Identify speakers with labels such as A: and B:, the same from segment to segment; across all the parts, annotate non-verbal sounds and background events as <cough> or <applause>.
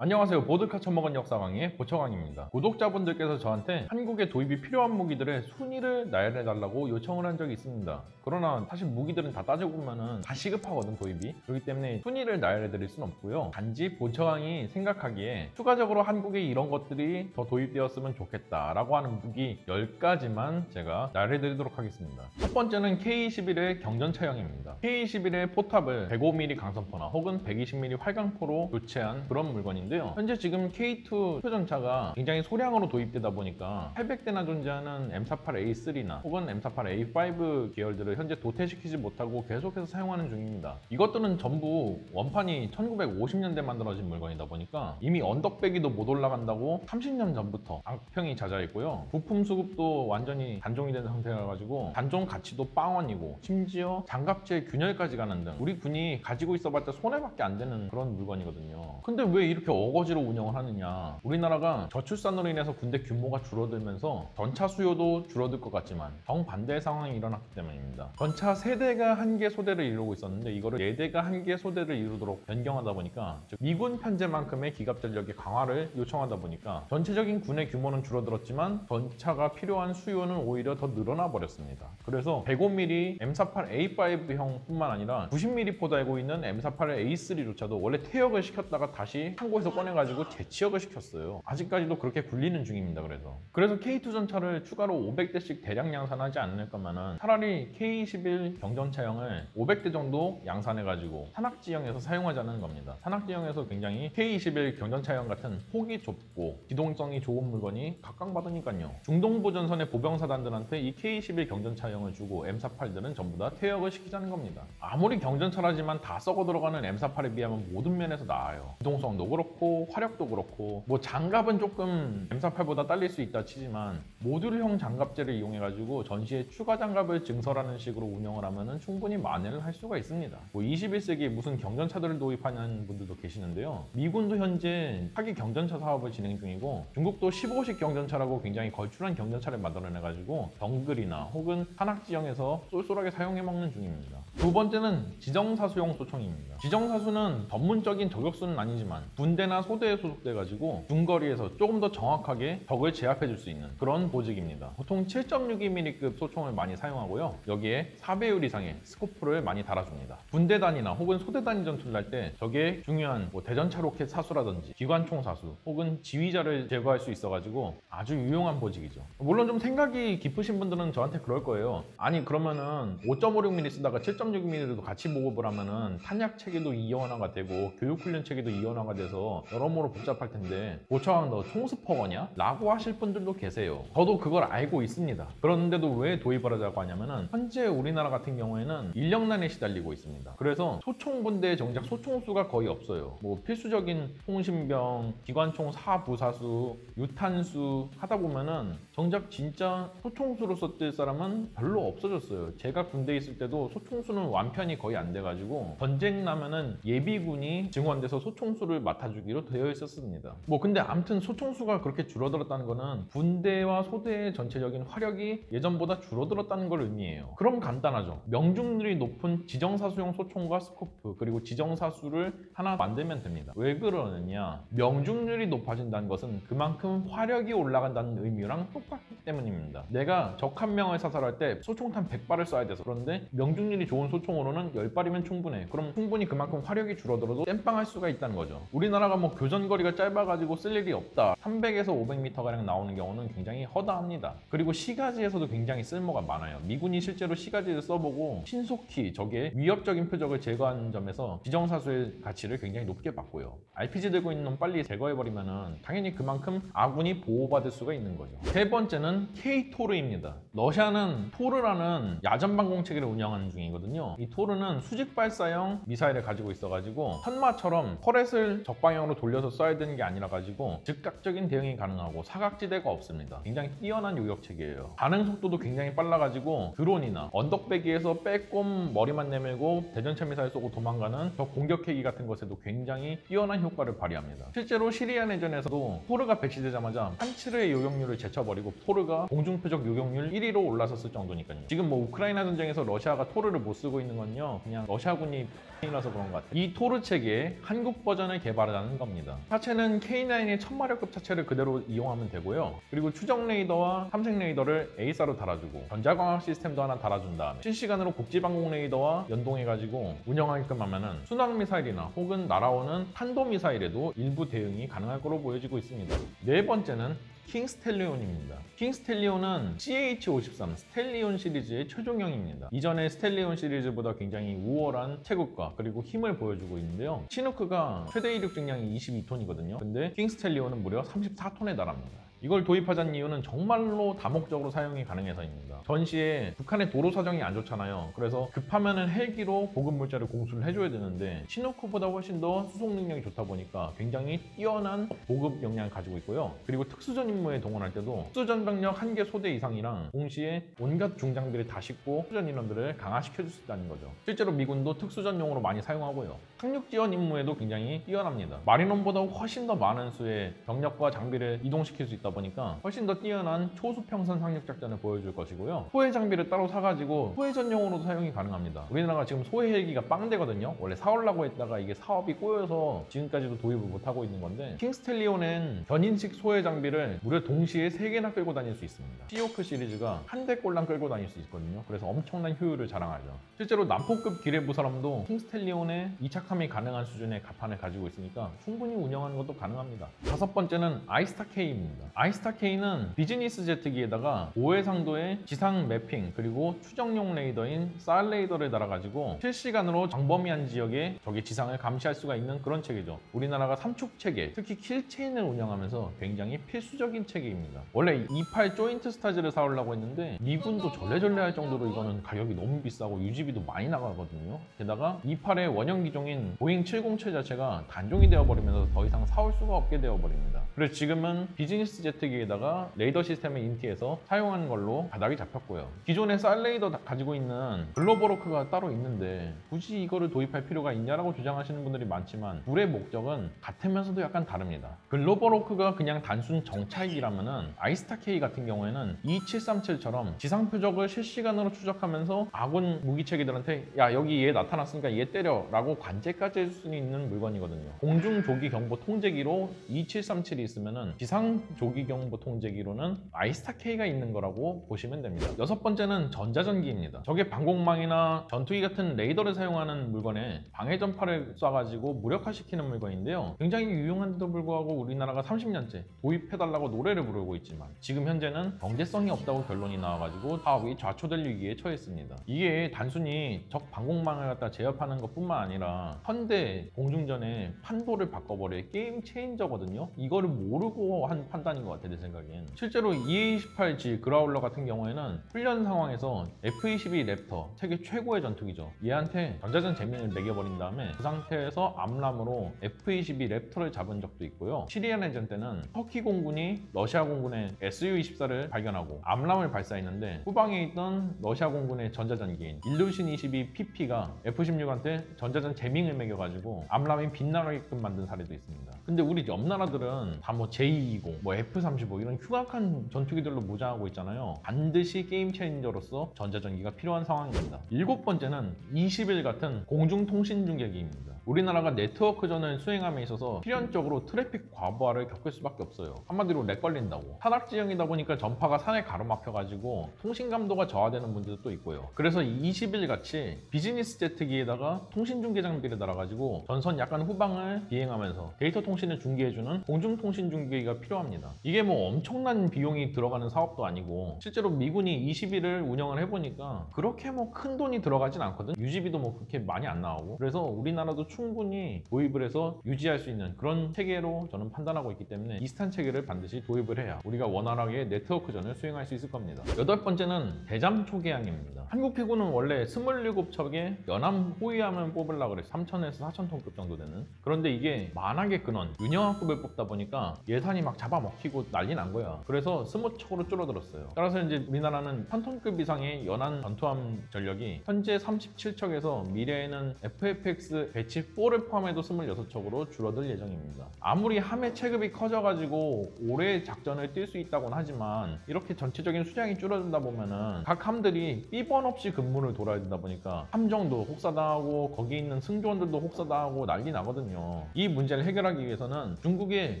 A: 안녕하세요. 보드카 처먹은 역사 강의의 보처강입니다. 구독자분들께서 저한테 한국에 도입이 필요한 무기들의 순위를 나열해달라고 요청을 한 적이 있습니다. 그러나 사실 무기들은 다 따져보면은 다 시급하거든, 도입이. 그렇기 때문에 순위를 나열해드릴 순 없고요. 단지 보처강이 생각하기에 추가적으로 한국에 이런 것들이 더 도입되었으면 좋겠다라고 하는 무기 10가지만 제가 나열해드리도록 하겠습니다. 첫 번째는 K21의 경전차형입니다. K21의 포탑을 105mm 강선포나 혹은 120mm 활강포로 교체한 그런 물건인데 요. 현재 지금 K2 표전차가 굉장히 소량으로 도입되다 보니까 800대나 존재하는 M48A3나 혹은 M48A5 계열들을 현재 도태시키지 못하고 계속해서 사용하는 중입니다. 이것들은 전부 원판이 1950년대 만들어진 물건이다 보니까 이미 언덕배기도 못 올라간다고 30년 전부터 악평이 잦아있고요. 부품 수급도 완전히 단종이 된 상태라 가지고 단종 가치도 빵원이고 심지어 장갑재 균열까지 가는 등 우리 군이 가지고 있어봤자 손해밖에 안 되는 그런 물건이거든요. 근데 왜 이렇게 어거지로 운영을 하느냐? 우리나라가 저출산으로 인해서 군대 규모가 줄어들면서 전차 수요도 줄어들 것 같지만 정반대의 상황이 일어났기 때문입니다. 전차 3대가 한 개 소대를 이루고 있었는데 이거를 4대가 한 개 소대를 이루도록 변경하다 보니까 즉 미군 편제만큼의 기갑 전력의 강화를 요청하다 보니까 전체적인 군의 규모는 줄어들었지만 전차가 필요한 수요는 오히려 더 늘어나 버렸습니다. 그래서 105mm M48A5형 뿐만 아니라 90mm 포 달고 있는 M48A3조차도 원래 퇴역을 시켰다가 다시 창고에서 꺼내가지고 재취역을 시켰어요. 아직까지도 그렇게 굴리는 중입니다. 그래서 그래서 K2 전차를 추가로 500대씩 대량 양산하지 않을 거면은 차라리 K21 경전차형을 500대 정도 양산해가지고 산악 지형에서 사용하자는 겁니다. 산악 지형에서 굉장히 K21 경전차형 같은 폭이 좁고 기동성이 좋은 물건이 각광받으니까요. 중동부 전선의 보병사단들한테 이 K21 경전차형을 주고 M48들은 전부 다 퇴역을 시키자는 겁니다. 아무리 경전차라지만 다 썩어 들어가는 M48에 비하면 모든 면에서 나아요. 기동성도 그렇고 화력도 그렇고 뭐 장갑은 조금 M48보다 딸릴 수 있다 치지만 모듈형 장갑재를 이용해가지고 전시에 추가 장갑을 증설하는 식으로 운영을 하면은 충분히 만회를 할 수가 있습니다. 뭐 21세기에 무슨 경전차들을 도입하는 분들도 계시는데요. 미군도 현재 차기 경전차 사업을 진행 중이고 중국도 15식 경전차라고 굉장히 걸출한 경전차를 만들어내가지고 덩글이나 혹은 산악 지형에서 쏠쏠하게 사용해 먹는 중입니다. 두 번째는 지정사수용 소총입니다. 지정사수는 전문적인 저격수는 아니지만 군대 나 소대에 소속돼 가지고 중거리에서 조금 더 정확하게 적을 제압해 줄 수 있는 그런 보직입니다. 보통 7.62mm급 소총을 많이 사용하고요. 여기에 4배율 이상의 스코프를 많이 달아줍니다. 군대 단위나 혹은 소대 단위 전투를 할 때 적의 중요한 뭐 대전차 로켓 사수라든지 기관총 사수 혹은 지휘자를 제거할 수 있어 가지고 아주 유용한 보직이죠. 물론 좀 생각이 깊으신 분들은 저한테 그럴 거예요. 아니 그러면은 5.56mm 쓰다가 7.62mm도 같이 보급을 하면은 탄약 체계도 이원화가 되고 교육 훈련 체계도 이원화가 돼서 여러모로 복잡할 텐데 고처왕 너 총스퍼거냐? 라고 하실 분들도 계세요. 저도 그걸 알고 있습니다. 그런데도 왜 도입을 하자고 하냐면은 현재 우리나라 같은 경우에는 인력난에 시달리고 있습니다. 그래서 소총분대에 정작 소총수가 거의 없어요. 뭐 필수적인 통신병, 기관총 사부사수, 유탄수 하다 보면은 정작 진짜 소총수로서 뜰 사람은 별로 없어졌어요. 제가 군대에 있을 때도 소총수는 완편이 거의 안 돼가지고 전쟁 나면은 예비군이 증원돼서 소총수를 맡아주기 로 되어 있었습니다. 뭐 근데 아무튼 소총수가 그렇게 줄어들었다는 거는 군대와 소대의 전체적인 화력이 예전보다 줄어들었다는 걸 의미해요. 그럼 간단하죠. 명중률이 높은 지정사수용 소총과 스코프 그리고 지정사수를 하나 만들면 됩니다. 왜 그러느냐? 명중률이 높아진다는 것은 그만큼 화력이 올라간다는 의미랑 똑같기 때문입니다. 내가 적 한 명을 사살할 때 소총탄 100발을 쏴야 돼서 그런데 명중률이 좋은 소총으로는 10발이면 충분해. 그럼 충분히 그만큼 화력이 줄어들어도 땜빵할 수가 있다는 거죠. 우리나라가 뭐 교전거리가 짧아가지고 쓸 일이 없다. 300에서 500m가량 나오는 경우는 굉장히 허다합니다. 그리고 시가지에서도 굉장히 쓸모가 많아요. 미군이 실제로 시가지를 써보고 신속히 적의 위협적인 표적을 제거하는 점에서 지정사수의 가치를 굉장히 높게 봤고요. RPG 들고 있는 놈 빨리 제거해버리면은 당연히 그만큼 아군이 보호받을 수가 있는 거죠. 세 번째는 K-토르입니다. 러시아는 토르라는 야전방공 체계를 운영하는 중이거든요. 이 토르는 수직 발사형 미사일을 가지고 있어가지고 천마처럼 터렛을 적방향으로 돌려서 쏴야 되는 게 아니라 가지고 즉각적인 대응이 가능하고 사각지대가 없습니다. 굉장히 뛰어난 요격 체계예요. 반응 속도도 굉장히 빨라가지고 드론이나 언덕배기에서 빼꼼 머리만 내밀고 대전차 미사일 쏘고 도망가는 저 공격헬기 같은 것에도 굉장히 뛰어난 효과를 발휘합니다. 실제로 시리아 내전에서도 토르가 배치되자마자 판치르의 요격률을 제쳐버리고 토르가 공중표적 요격률 1위로 올라섰을 정도니까요. 지금 뭐 우크라이나 전쟁에서 러시아가 토르를 못 쓰고 있는 건요. 그냥 러시아군이 <laughs> 이라서 그런 것 같아요. 이 토르 체계의 한국 버전을 개발하자는 한 겁니다. 차체는 K9의 1000마력급 차체를 그대로 이용하면 되고요. 그리고 추적 레이더와 탐색 레이더를 AESA로 달아주고 전자광학 시스템도 하나 달아준 다음에 실시간으로 국지방공 레이더와 연동해가지고 운영하게끔 하면은 순항 미사일이나 혹은 날아오는 탄도 미사일에도 일부 대응이 가능할 거로 보여지고 있습니다. 네 번째는 킹 스텔리온입니다. 킹 스텔리온은 CH53 스텔리온 시리즈의 최종형입니다. 이전의 스텔리온 시리즈보다 굉장히 우월한 체급과 그리고 힘을 보여주고 있는데요. 치누크가 최대 이륙 중량이 22톤이거든요. 근데 킹 스텔리온은 무려 34톤에 달합니다. 이걸 도입하자는 이유는 정말로 다목적으로 사용이 가능해서입니다. 전시에 북한의 도로 사정이 안 좋잖아요. 그래서 급하면은 헬기로 보급 물자를 공수를 해줘야 되는데 치누크보다 훨씬 더 수송 능력이 좋다 보니까 굉장히 뛰어난 보급 역량을 가지고 있고요. 그리고 특수전 임무에 동원할 때도 특수전 병력 한 개 소대 이상이랑 동시에 온갖 중장비를 다 싣고 특수전 인원들을 강화시켜 줄 수 있다는 거죠. 실제로 미군도 특수전용으로 많이 사용하고요. 상륙 지원 임무에도 굉장히 뛰어납니다. 마리논보다 훨씬 더 많은 수의 병력과 장비를 이동시킬 수 있다 보니까 훨씬 더 뛰어난 초수평선 상륙 작전을 보여줄 것이고요. 소해 장비를 따로 사가지고 소해 전용으로도 사용이 가능합니다. 우리나라가 지금 소해 헬기가 빵대거든요. 원래 사오려고 했다가 이게 사업이 꼬여서 지금까지도 도입을 못하고 있는 건데 킹스텔리온은 견인식 소해 장비를 무려 동시에 3개나 끌고 다닐 수 있습니다. 시오크 시리즈가 한 대꼴랑 끌고 다닐 수 있거든요. 그래서 엄청난 효율을 자랑하죠. 실제로 남포급 기뢰부설함도 킹스텔리온의 이착함이 가능한 수준의 갑판을 가지고 있으니까 충분히 운영하는 것도 가능합니다. 다섯 번째는 ISTAR-K입니다. ISTAR-K는 비즈니스 제트기에다가 고해상도의 지상 매핑 그리고 추적용 레이더인 SAR 레이더를 달아가지고 실시간으로 광범위한 지역에 적의 지상을 감시할 수가 있는 그런 체계죠. 우리나라가 삼축 체계, 특히 킬 체인을 운영하면서 굉장히 필수적인 체계입니다. 원래 E-8 조인트 스타즈를 사오려고 했는데 미군도 절레절레할 정도로 이거는 가격이 너무 비싸고 유지비도 많이 나가거든요. 게다가 E-8의 원형 기종인 보잉 707 자체가 단종이 되어버리면서 더 이상 사올 수가 없게 되어버립니다. 그래서 지금은 비즈니스 제트기에다가 레이더 시스템을 인티해서 사용하는 걸로 바닥이 잡혔고요. 기존의 쌀 레이더 다- 가지고 있는 글로버로크가 따로 있는데 굳이 이거를 도입할 필요가 있냐라고 주장하시는 분들이 많지만 둘의 목적은 같으면서도 약간 다릅니다. 글로버로크가 그냥 단순 정찰기라면은 아이스타 K 같은 경우에는 2737처럼 지상 표적을 실시간으로 추적하면서 아군 무기체계들한테 야 여기 얘 나타났으니까 얘 때려라고 관제까지 해줄 수 있는 물건이거든요. 공중 조기 경보 통제기로 2737이 있으면은 지상 조기 경보 통제기로는 아이스타 K가 있는 거라고 보시면 됩니다. 여섯 번째는 전자전기입니다. 적의 방공망이나 전투기 같은 레이더를 사용하는 물건에 방해 전파를 쏴가지고 무력화시키는 물건인데요. 굉장히 유용한데도 불구하고 우리나라가 30년째 도입해달라고 노래를 부르고 있지만 지금 현재는 경제성이 없다고 결론이 나와가지고 사업이 좌초될 위기에 처했습니다. 이게 단순히 적 방공망을 갖다 제압하는 것뿐만 아니라 현대 공중전의 판도를 바꿔버릴 game changer거든요. 이거를 모르고 한 판단인 것 같아 내 생각엔. 실제로 EA-18G 그라울러 같은 경우에는 훈련 상황에서 F-22 랩터 세계 최고의 전투기죠. 얘한테 전자전 jamming을 먹여버린 다음에 그 상태에서 AMRAAM으로 F-22 랩터를 잡은 적도 있고요. 시리아 내전 때는 터키 공군이 러시아 공군의 Su-24를 발견하고 AMRAAM을 발사했는데 후방에 있던 러시아 공군의 전자전기인 일루신 22 PP가 F-16한테 전자전 jamming을 먹여가지고 AMRAAM이 빗나가게끔 만든 사례도 있습니다. 근데 우리 옆 나라들은 다 뭐 J-20, 뭐 F-35 이런 흉악한 전투기들로 무장하고 있잖아요. 반드시 game changer로서 전자전기가 필요한 상황입니다. 일곱 번째는 20일 같은 공중통신 중계기입니다. 우리나라가 네트워크전을 수행함에 있어서 필연적으로 트래픽 과부하를 겪을 수밖에 없어요. 한마디로 lag 걸린다고. 산악 지형이다 보니까 전파가 산에 가로막혀가지고 통신 감도가 저하되는 문제도 또 있고요. 그래서 20일 같이 비즈니스 제트기에다가 통신 중계 장비를 달아가지고 전선 약간 후방을 비행하면서 데이터 통신을 중계해주는 공중통신 중계기가 필요합니다. 이게 뭐 엄청난 비용이 들어가는 사업도 아니고 실제로 미군이 20일을 운영을 해보니까 그렇게 뭐 큰 돈이 들어가진 않거든. 유지비도 뭐 그렇게 많이 안 나오고. 그래서 우리나라도 충분히 도입을 해서 유지할 수 있는 그런 체계로 저는 판단하고 있기 때문에 이스탄 체계를 반드시 도입을 해야 우리가 원활하게 네트워크전을 수행할 수 있을 겁니다. 여덟 번째는 대잠 초계항입니다. 한국 해군은 원래 27척의 연함 호위함을 뽑으려고 그랬어요. 3,000에서 4,000톤급 정도 되는. 그런데 이게 만악의 근원, 윤영함급을 뽑다 보니까 예산이 막 잡아먹히고 난리 난 거야. 그래서 20척으로 줄어들었어요. 따라서 이제 우리나라는 1,000톤급 이상의 연안 전투함 전력이 현재 37척에서 미래에는 FFX 배치 4를 포함해도 26척으로 줄어들 예정입니다. 아무리 함의 체급이 커져가지고 오래 작전을 뛸 수 있다고는 하지만 이렇게 전체적인 수량이 줄어든다 보면은 각 함들이 휴원 없이 근무를 돌아야 되다 보니까 함정도 혹사당하고 거기 있는 승조원들도 혹사당하고 난리 나거든요. 이 문제를 해결하기 위해서는 중국의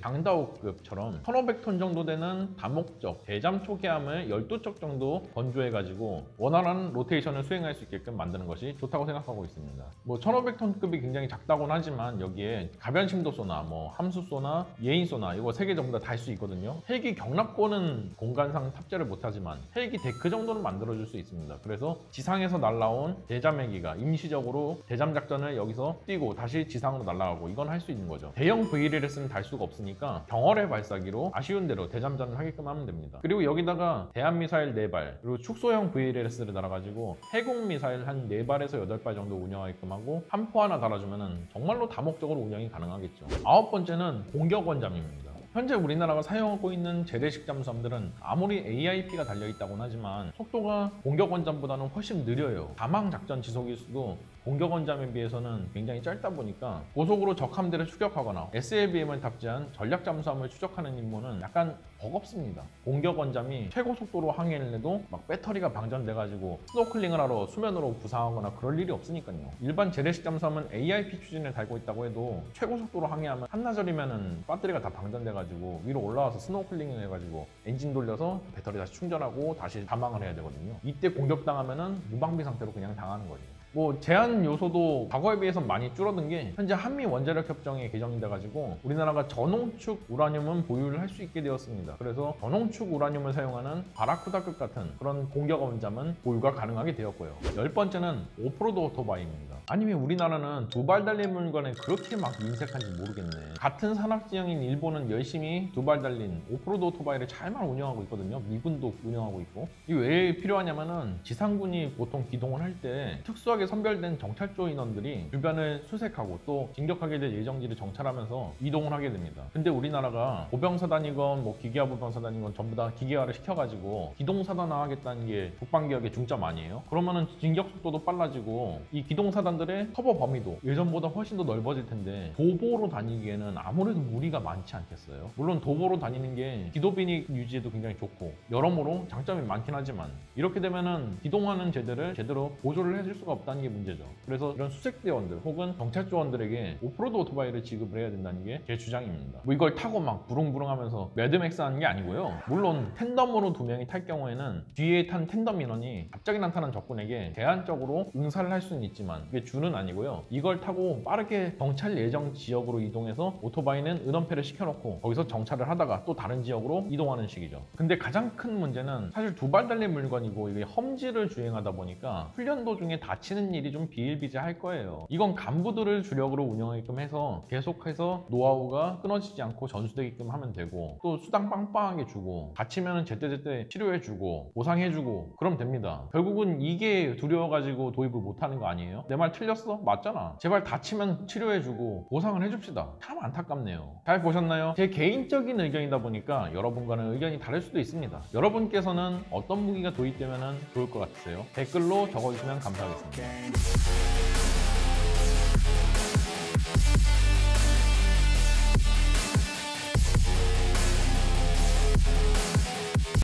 A: 장다오급처럼 1500톤 정도 되는 다목적 대잠 초계함을 12척 정도 건조해가지고 원활한 로테이션을 수행할 수 있게끔 만드는 것이 좋다고 생각하고 있습니다. 뭐 1500톤급이 굉장히 작다고는 하지만 여기에 가변심도 소나 뭐 함수 소나 예인 소나 이거 세 개 전부 다 달 수 있거든요. 헬기 격납고는 공간상 탑재를 못하지만 헬기 데크 정도는 만들어줄 수 있습니다. 그래서 지상에서 날라온 대잠 헬기가 임시적으로 대잠 작전을 여기서 뛰고 다시 지상으로 날아가고 이건 할 수 있는 거죠. 대형 VLS는 달 수가 없으니까 경월의 발사기로 아쉬운 대로 대잠전을 하게끔 하면 됩니다. 그리고 여기다가 대한미사일 4발 그리고 축소형 VLS를 달아가지고 해공 미사일 한 4발에서 8발 정도 운영하게끔 하고 한포 하나 달아주면 정말로 다목적으로 운영이 가능하겠죠. 아홉 번째는 공격 원잠입니다. 현재 우리나라가 사용하고 있는 재래식 잠수함들은 아무리 AIP가 달려있다고는 하지만 속도가 공격 원잠보다는 훨씬 느려요. 다망 작전 지속일수도 공격원잠에 비해서는 굉장히 짧다 보니까 고속으로 적함들을 추격하거나 SLBM을 탑재한 전략 잠수함을 추적하는 임무는 약간 버겁습니다. 공격원잠이 최고 속도로 항해를 해도 막 배터리가 방전돼가지고 스노클링을 하러 수면으로 부상하거나 그럴 일이 없으니까요. 일반 재래식 잠수함은 AIP 추진을 달고 있다고 해도 최고 속도로 항해하면 한나절이면은 배터리가 다 방전돼가지고 위로 올라와서 스노클링을 해가지고 엔진 돌려서 배터리 다시 충전하고 다시 잠항을 해야 되거든요. 이때 공격당하면은 무방비 상태로 그냥 당하는 거예요. 뭐 제한 요소도 과거에 비해서 많이 줄어든 게 현재 한미 원자력 협정에 개정이 돼가지고 우리나라가 저농축 우라늄은 보유를 할 수 있게 되었습니다. 그래서 저농축 우라늄을 사용하는 바라쿠다급 같은 그런 공격 원잠은 보유가 가능하게 되었고요. 열 번째는 오프로드 오토바이입니다. 아니 뭔 우리나라는 두 발 달린 물건에 그렇게 막 인색한지 모르겠네. 같은 산악지형인 일본은 열심히 두 발 달린 오프로드 오토바이를 잘만 운영하고 있거든요. 미군도 운영하고 있고. 이게 왜 필요하냐면은 지상군이 보통 기동을 할 때 특수하게 선별된 정찰조 인원들이 주변을 수색하고 또 진격하게 될 예정지를 정찰하면서 이동을 하게 됩니다. 근데 우리나라가 보병사단이건 뭐 기계화 보병사단이건 전부 다 기계화를 시켜가지고 기동사단 하겠다는 게 국방개혁의 중점 아니에요? 그러면은 진격 속도도 빨라지고 이 기동사단들의 커버 범위도 예전보다 훨씬 더 넓어질 텐데 도보로 다니기에는 아무래도 무리가 많지 않겠어요? 물론 도보로 다니는 게 기도비닉 유지에도 굉장히 좋고 여러모로 장점이 많긴 하지만 이렇게 되면은 기동하는 제대를 제대로 보조를 해줄 수가 없다는 게 문제죠. 그래서 이런 수색대원들 혹은 경찰조원들에게 오프로드 오토바이를 지급을 해야 된다는 게 제 주장입니다. 뭐 이걸 타고 막 부릉부릉하면서 매드맥스 하는 게 아니고요. 물론 tandem으로 두 명이 탈 경우에는 뒤에 탄 tandem 인원이 갑자기 나타난 적군에게 제한적으로 응사를 할 수는 있지만 이게 주는 아니고요. 이걸 타고 빠르게 정찰 예정 지역으로 이동해서 오토바이는 은엄폐를 시켜놓고 거기서 정찰을 하다가 또 다른 지역으로 이동하는 식이죠. 근데 가장 큰 문제는 사실 두 발 달린 물건이고 이게 험지를 주행하다 보니까 훈련 도중에 다치는 일이 좀 비일비재할 거예요. 이건 간부들을 주력으로 운영하게끔 해서 계속해서 노하우가 끊어지지 않고 전수되게끔 하면 되고 또 수당 빵빵하게 주고 다치면 제때제때 치료해주고 보상해주고 그럼 됩니다. 결국은 이게 두려워가지고 도입을 못하는 거 아니에요? 내 말 틀렸어? 맞잖아. 제발 다치면 치료해주고 보상을 해줍시다. 참 안타깝네요. 잘 보셨나요? 제 개인적인 의견이다 보니까 여러분과는 의견이 다를 수도 있습니다. 여러분께서는 어떤 무기가 도입되면 좋을 것 같으세요? 댓글로 적어주시면 감사하겠습니다. Música